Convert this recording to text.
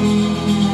Música